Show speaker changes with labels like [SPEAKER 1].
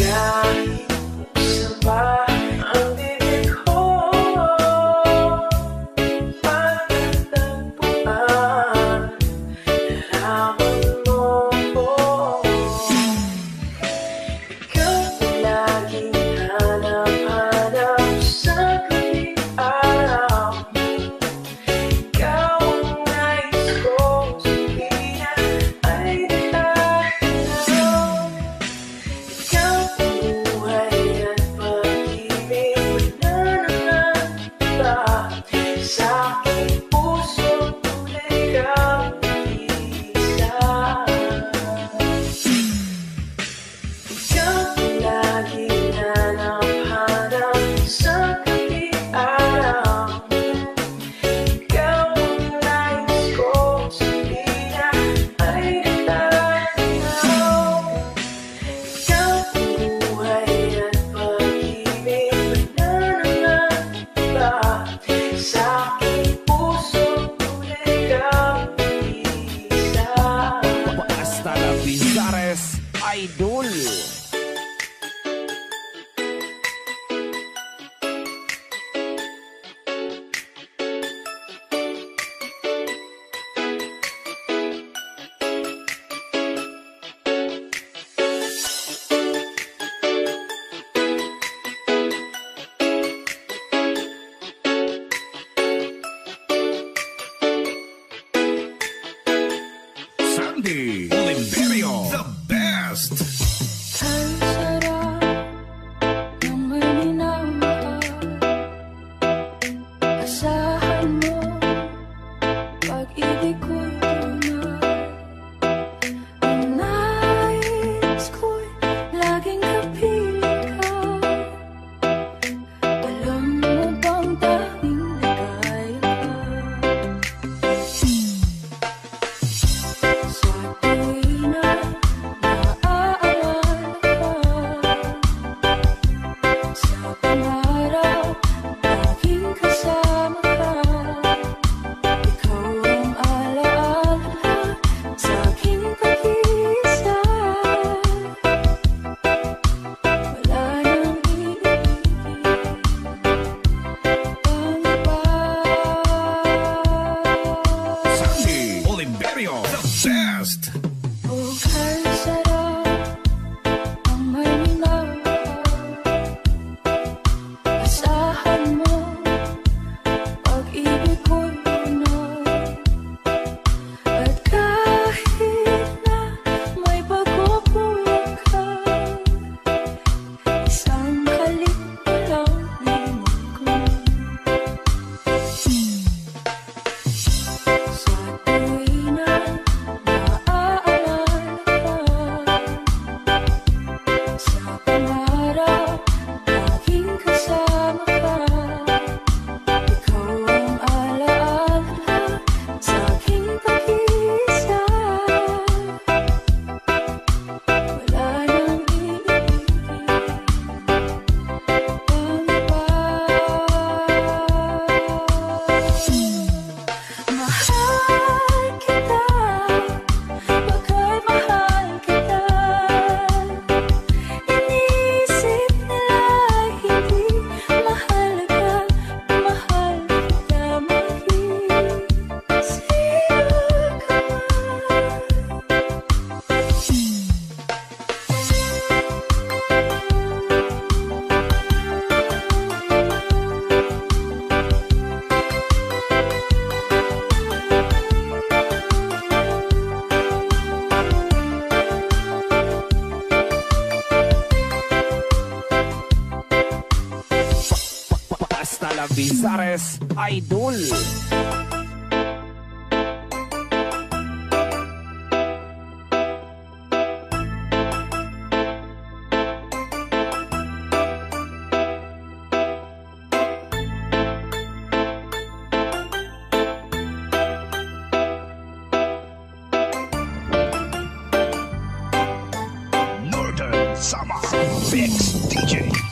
[SPEAKER 1] Sa kasama ka Yes, idol!
[SPEAKER 2] Northern Summer Mix DJs.